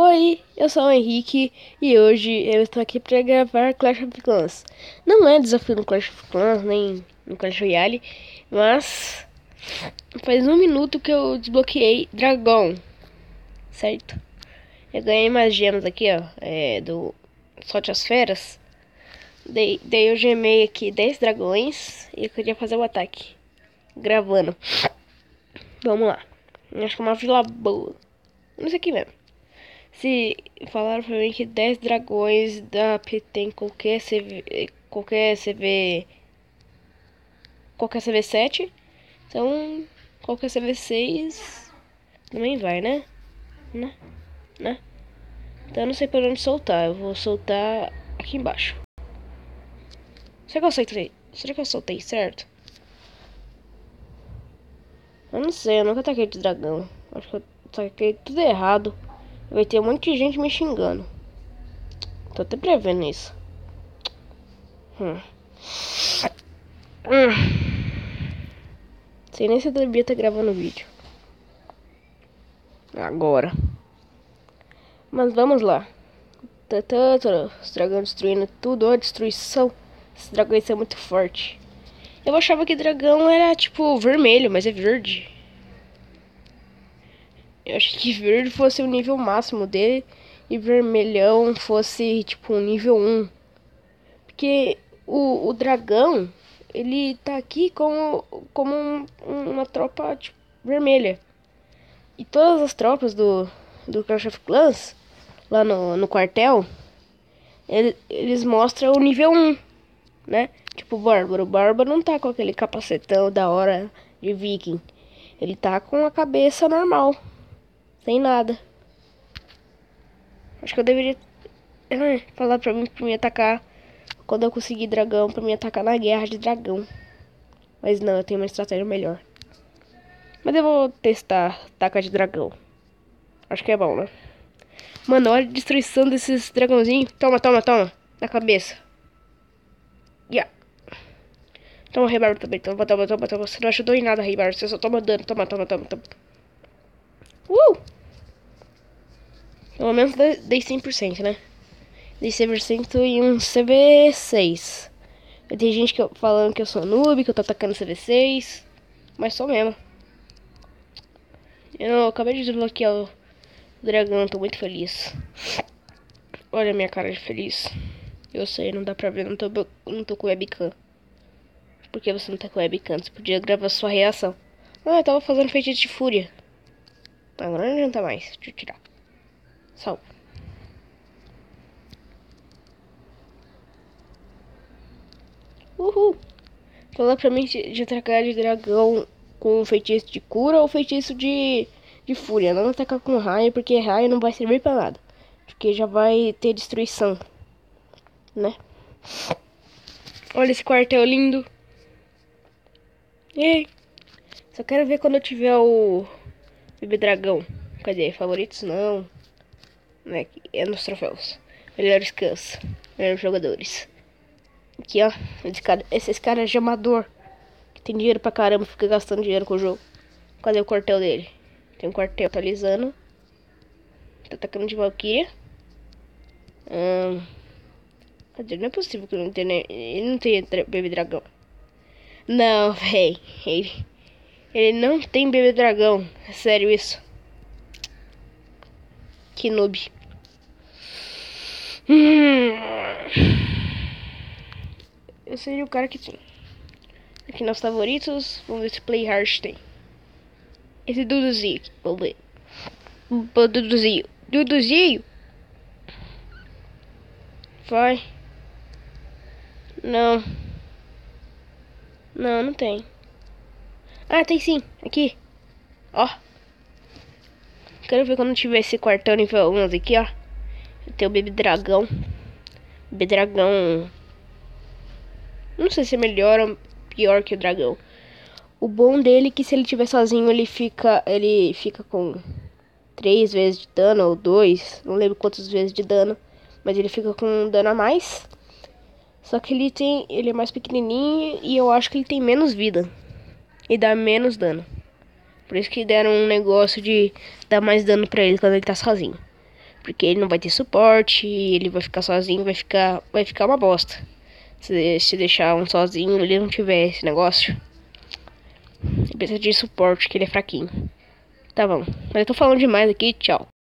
Oi, eu sou o Henrique e hoje eu estou aqui para gravar Clash of Clans. Não é desafio no Clash of Clans, nem no Clash Royale, mas faz um minuto que eu desbloqueei Dragão, certo? Eu ganhei mais gemas aqui, ó, é, do Solte as Feras. Daí, daí eu gemei aqui 10 dragões e eu queria fazer o ataque, gravando. Vamos lá, acho que é uma vila boa, não sei aqui mesmo. Se falaram pra mim que 10 dragões da tem qualquer CV, qualquer CV qualquer CV7, então qualquer CV6 também vai, né? Né? Né? Então eu não sei por onde soltar, eu vou soltar aqui embaixo. Será que eu soltei? Será que eu soltei certo? Eu não sei, eu nunca taquei de dragão. Acho que eu taquei tudo errado. Vai ter um monte de gente me xingando. Tô até prevendo isso. Hum. Hum. Sei nem se eu devia estar gravando vídeo. Agora. Mas vamos lá. Os dragões destruindo tudo. Ó, destruição. Esses dragões são muito fortes. Eu achava que dragão era tipo vermelho, mas é verde. Eu achei que verde fosse o nível máximo dele e vermelhão fosse tipo um nível 1. Porque o, o dragão, ele tá aqui como, como um, uma tropa tipo, vermelha. E todas as tropas do, do Clash of Clans, lá no, no quartel, ele, eles mostram o nível 1, né? Tipo o Bárbaro. O Bárbaro não tá com aquele capacetão da hora de viking. Ele tá com a cabeça normal. Sem nada. Acho que eu deveria falar pra mim pra me atacar quando eu conseguir dragão, pra me atacar na guerra de dragão. Mas não, eu tenho uma estratégia melhor. Mas eu vou testar taca de dragão. Acho que é bom, né? Mano, olha a destruição desses dragãozinhos. Toma, toma, toma. Na cabeça. Yeah. Toma, Rebar também. Toma, toma, toma, toma. Você não ajudou em nada, Rebar. Você só toma dano. Toma, toma, toma, toma. Uh! Pelo menos dei 100%, né? Dei 100% em um CV6. Tem gente que eu, falando que eu sou noob, que eu tô atacando CV6. Mas sou mesmo. Eu acabei de desbloquear o dragão, tô muito feliz. Olha a minha cara de feliz. Eu sei, não dá pra ver, não tô, não tô com webcam. Por que você não tá com webcam? Você podia gravar sua reação. Ah, eu tava fazendo feitiço de fúria. Agora não adianta mais. Deixa eu tirar. Salve. Uhul. Fala pra mim de, de atacar de dragão com feitiço de cura ou feitiço de, de fúria. Não atacar com raio, porque raio não vai servir pra nada. Porque já vai ter destruição. Né? Olha esse quartel lindo. Ei. Só quero ver quando eu tiver o Bebê Dragão. Cadê? Favoritos? Não. É, é nos troféus. Melhores cães. Melhores jogadores. Aqui, ó. Esse cara, esses caras de amador. Que tem dinheiro pra caramba. Fica gastando dinheiro com o jogo. Cadê o quartel dele? Tem um quartel atualizando. Tá atacando de Valkyria. Hum, cadê? Não é possível que não tenha. Ele não tenha bebê dragão. Não, véi. Ele, ele não tem bebê dragão. É sério isso. Que noob. Hum. Eu seria o cara que tinha. Aqui nos favoritos, vamos ver se Play Hard tem. Esse Duduzinho vamos ver. Duduzinho. Duduzinho. Vai. Não. Não, não tem. Ah, tem sim. Aqui. Ó. Quero ver quando tiver esse quartão nível 11 aqui, ó. Tem o Bebê Dragão. Bebê Dragão. Não sei se é melhor ou pior que o dragão. O bom dele é que se ele tiver sozinho, ele fica. Ele fica com 3 vezes de dano ou 2. Não lembro quantas vezes de dano. Mas ele fica com dano a mais. Só que ele tem. Ele é mais pequenininho e eu acho que ele tem menos vida e dá menos dano. Por isso que deram um negócio de dar mais dano pra ele quando ele tá sozinho. Porque ele não vai ter suporte, ele vai ficar sozinho, vai ficar, vai ficar uma bosta. Se, se deixar um sozinho, ele não tiver esse negócio. Ele precisa de suporte, que ele é fraquinho. Tá bom. Mas eu tô falando demais aqui, tchau.